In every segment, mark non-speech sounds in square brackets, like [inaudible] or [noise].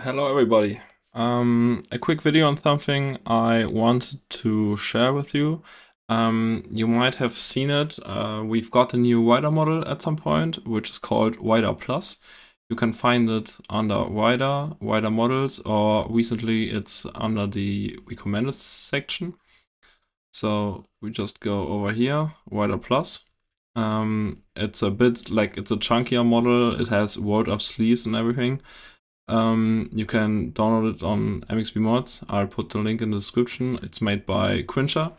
Hello everybody. Um, a quick video on something I wanted to share with you. Um, you might have seen it. Uh, we've got a new Rider model at some point, which is called Rider Plus. You can find it under Rider, Rider models, or recently it's under the recommended section. So we just go over here, Rider Plus. Um, it's a bit like it's a chunkier model. It has rolled up sleeves and everything. Um, you can download it on MXB Mods. I'll put the link in the description. It's made by Krinsher.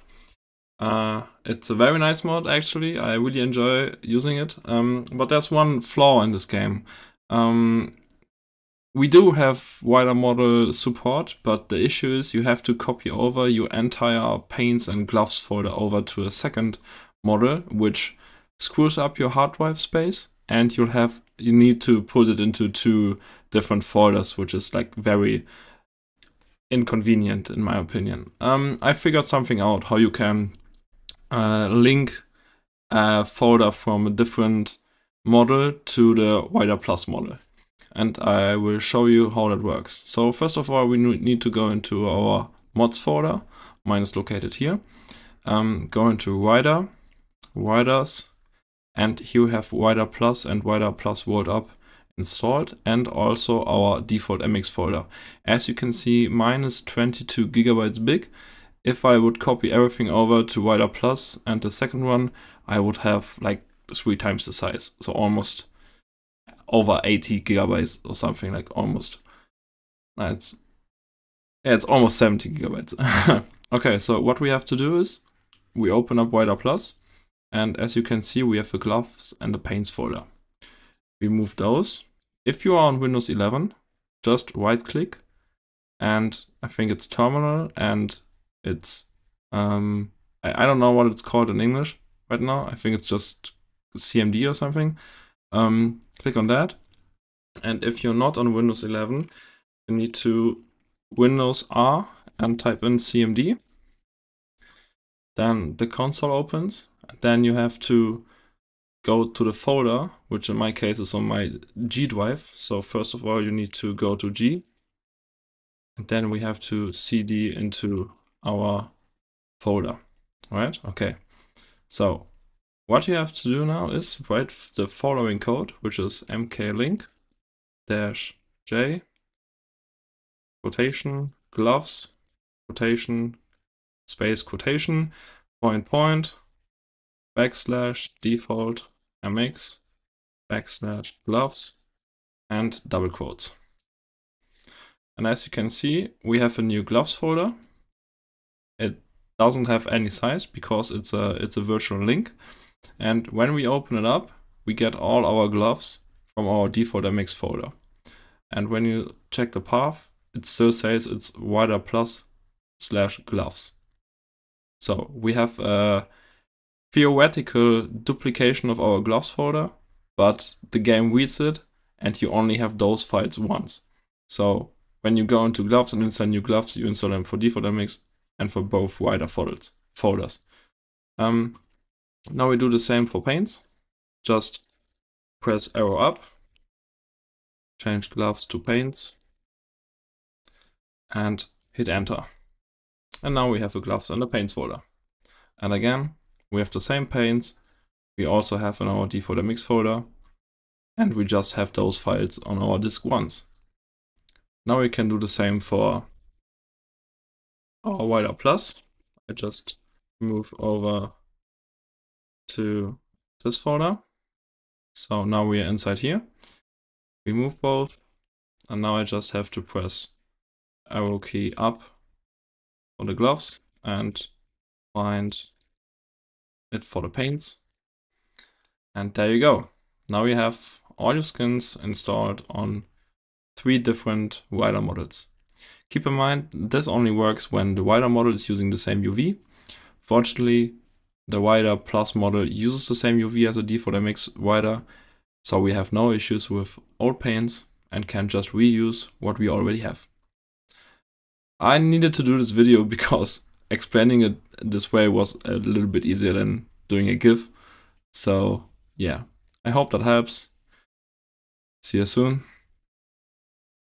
Uh, it's a very nice mod, actually. I really enjoy using it. Um, but there's one flaw in this game. Um, we do have rider model support, but the issue is you have to copy over your entire paints and gloves folder over to a second model, which screws up your hard drive space and you'll have you need to put it into two different folders, which is like very inconvenient in my opinion. Um, I figured something out how you can uh, link a folder from a different model to the rider Plus model. And I will show you how that works. So first of all, we need to go into our mods folder. Mine is located here. Um, go into rider, Riders, and here we have rider Plus and rider Plus Rolled Up installed and also our default MX folder. As you can see, mine is 22 gigabytes big. If I would copy everything over to rider Plus and the second one, I would have like three times the size. So almost over 80 gigabytes or something like almost. It's yeah, it's almost 70 gigabytes. [laughs] okay, so what we have to do is we open up rider Plus and as you can see, we have the gloves and the paints folder. We move those. If you are on Windows 11, just right click and I think it's terminal and it's, um, I, I don't know what it's called in English right now. I think it's just CMD or something. Um, click on that. And if you're not on Windows 11, you need to Windows R and type in CMD. Then the console opens then you have to go to the folder, which in my case is on my G drive. So first of all, you need to go to G. And then we have to CD into our folder, right? Okay. So what you have to do now is write the following code, which is mklink dash j quotation gloves quotation space quotation point point backslash default mx backslash gloves and double quotes. And as you can see, we have a new gloves folder. It doesn't have any size because it's a it's a virtual link. And when we open it up, we get all our gloves from our default MX folder. And when you check the path, it still says it's rider plus slash gloves. So we have a theoretical duplication of our gloves folder, but the game reads it and you only have those files once. So when you go into gloves and install new gloves, you install them for default MX and for both rider folders. folders. Um, now we do the same for paints. Just press arrow up, change gloves to paints, and hit enter. And now we have the gloves and the paints folder. And again, we have the same paints. We also have in our default MX folder. And we just have those files on our disk once. Now we can do the same for our Rider Plus. I just move over to this folder. So now we are inside here. We move both. And now I just have to press arrow key up on the gloves and find it for the paints. And there you go. Now you have all your skins installed on three different rider models. Keep in mind, this only works when the rider model is using the same UV. Fortunately, the rider Plus model uses the same UV as a default MX rider, so we have no issues with old paints and can just reuse what we already have. I needed to do this video [laughs] because explaining it this way was a little bit easier than doing a GIF. So yeah, I hope that helps. See you soon.